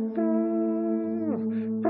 Ha ha